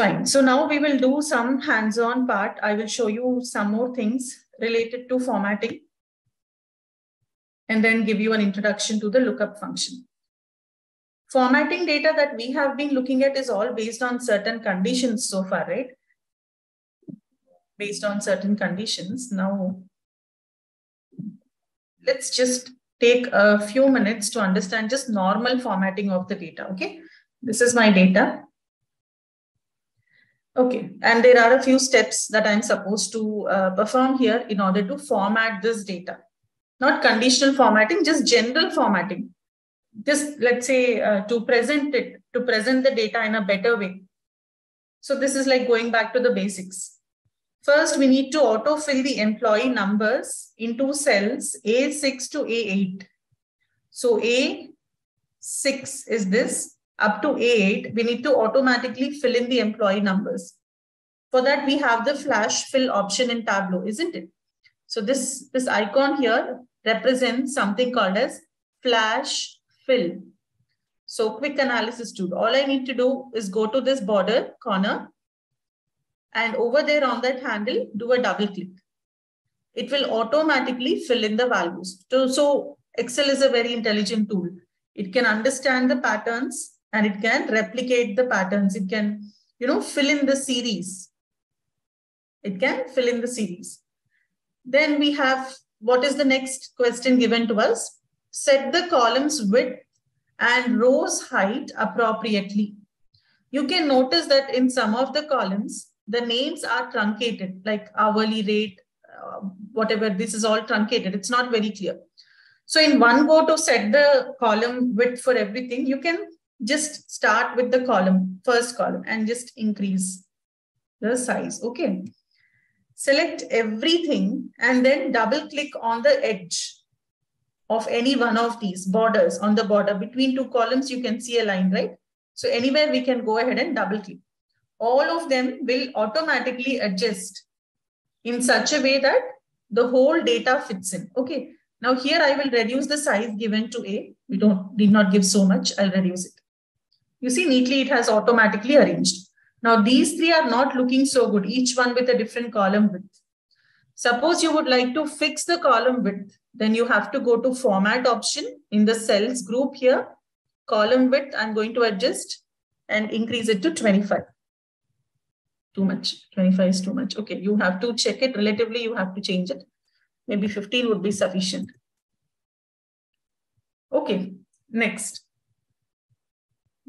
Fine. So now we will do some hands-on part. I will show you some more things related to formatting and then give you an introduction to the lookup function. Formatting data that we have been looking at is all based on certain conditions so far, right? Based on certain conditions. Now, let's just take a few minutes to understand just normal formatting of the data, okay? This is my data. Okay, and there are a few steps that I'm supposed to uh, perform here in order to format this data. Not conditional formatting, just general formatting. Just let's say uh, to present it, to present the data in a better way. So this is like going back to the basics. First, we need to autofill the employee numbers into cells A6 to A8. So A6 is this, up to A8, we need to automatically fill in the employee numbers. For that, we have the flash fill option in Tableau, isn't it? So this, this icon here represents something called as flash fill. So quick analysis tool. All I need to do is go to this border corner and over there on that handle, do a double click. It will automatically fill in the values. So, so Excel is a very intelligent tool. It can understand the patterns and it can replicate the patterns. It can, you know, fill in the series. It can fill in the series. Then we have, what is the next question given to us? Set the columns width and rows height appropriately. You can notice that in some of the columns, the names are truncated, like hourly rate, uh, whatever, this is all truncated. It's not very clear. So in one go to set the column width for everything, you can just start with the column, first column, and just increase the size. Okay. Select everything and then double click on the edge of any one of these borders on the border between two columns, you can see a line, right? So anywhere we can go ahead and double click. All of them will automatically adjust in such a way that the whole data fits in. Okay. Now here I will reduce the size given to A. We don't did not give so much. I'll reduce it. You see neatly it has automatically arranged. Now these three are not looking so good, each one with a different column width. Suppose you would like to fix the column width, then you have to go to format option in the cells group here. Column width, I'm going to adjust and increase it to 25. Too much, 25 is too much. Okay, you have to check it relatively, you have to change it. Maybe 15 would be sufficient. Okay, next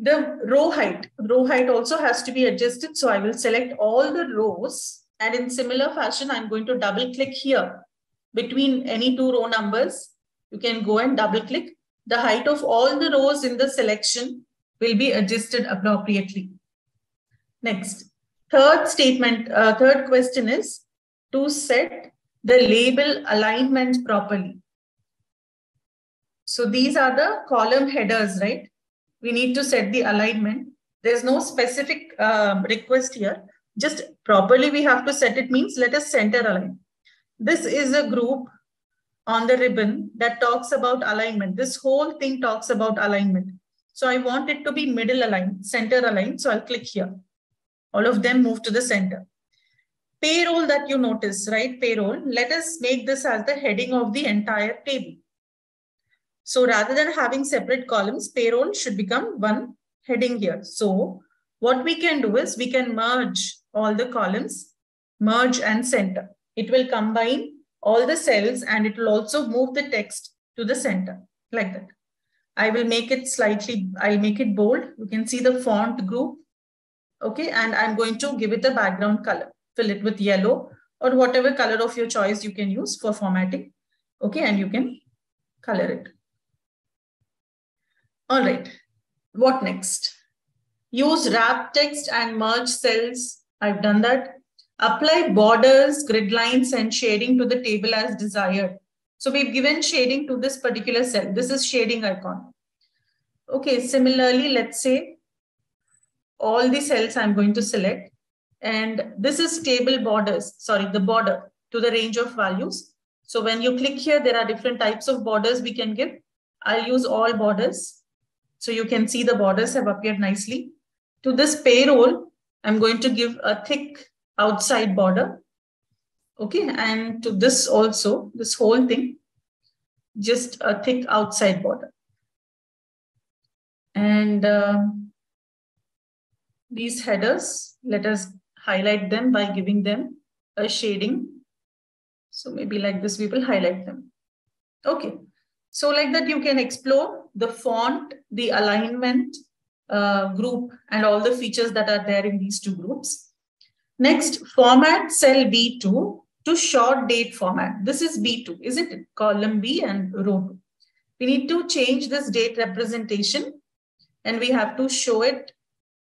the row height. Row height also has to be adjusted. So I will select all the rows and in similar fashion, I'm going to double click here between any two row numbers. You can go and double click. The height of all the rows in the selection will be adjusted appropriately. Next, third statement, uh, third question is to set the label alignment properly. So these are the column headers, right? We need to set the alignment. There's no specific um, request here. Just properly we have to set it means let us center align. This is a group on the ribbon that talks about alignment. This whole thing talks about alignment. So I want it to be middle aligned, center aligned. So I'll click here. All of them move to the center. Payroll that you notice, right? Payroll. Let us make this as the heading of the entire table. So rather than having separate columns, payroll should become one heading here. So what we can do is we can merge all the columns, merge and center. It will combine all the cells and it will also move the text to the center like that. I will make it slightly, I'll make it bold. You can see the font group. Okay, and I'm going to give it a background color. Fill it with yellow or whatever color of your choice you can use for formatting. Okay, and you can color it. All right, what next? Use wrap text and merge cells. I've done that. Apply borders, grid lines, and shading to the table as desired. So we've given shading to this particular cell. This is shading icon. Okay, similarly, let's say all the cells I'm going to select. And this is table borders, sorry, the border to the range of values. So when you click here, there are different types of borders we can give. I'll use all borders. So you can see the borders have appeared nicely. To this payroll, I'm going to give a thick outside border. Okay, and to this also, this whole thing, just a thick outside border. And um, these headers, let us highlight them by giving them a shading. So maybe like this, we will highlight them. Okay, so like that, you can explore the font, the alignment uh, group, and all the features that are there in these two groups. Next, format cell B2 to short date format. This is B2, isn't it? Column B and row 2. We need to change this date representation and we have to show it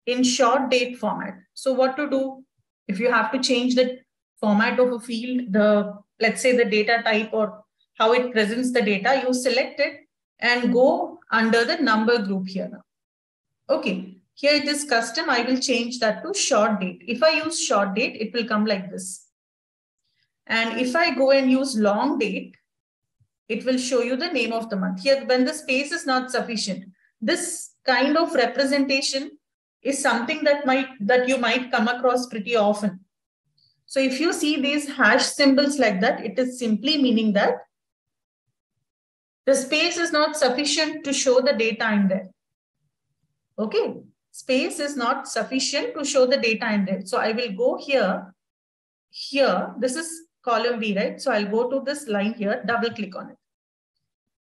in short date format. So what to do? If you have to change the format of a field, the let's say the data type or how it presents the data, you select it and go under the number group here now. Okay, here it is custom. I will change that to short date. If I use short date, it will come like this. And if I go and use long date, it will show you the name of the month. Here, when the space is not sufficient, this kind of representation is something that might that you might come across pretty often. So if you see these hash symbols like that, it is simply meaning that the space is not sufficient to show the data in there. Okay, space is not sufficient to show the data in there. So I will go here, here, this is column B, right? So I'll go to this line here, double click on it.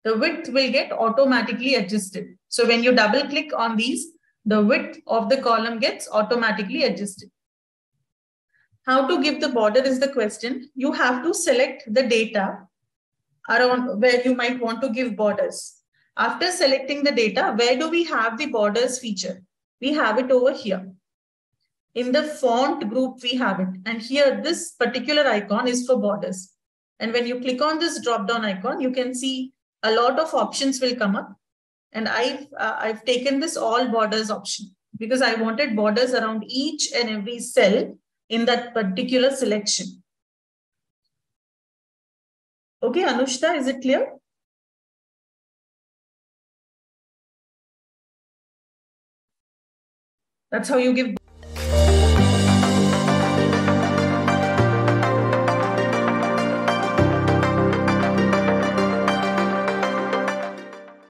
The width will get automatically adjusted. So when you double click on these, the width of the column gets automatically adjusted. How to give the border is the question. You have to select the data around where you might want to give borders. After selecting the data, where do we have the borders feature? We have it over here. In the font group, we have it. And here, this particular icon is for borders. And when you click on this drop-down icon, you can see a lot of options will come up. And I've, uh, I've taken this all borders option because I wanted borders around each and every cell in that particular selection. Okay, Anushta, is it clear? That's how you give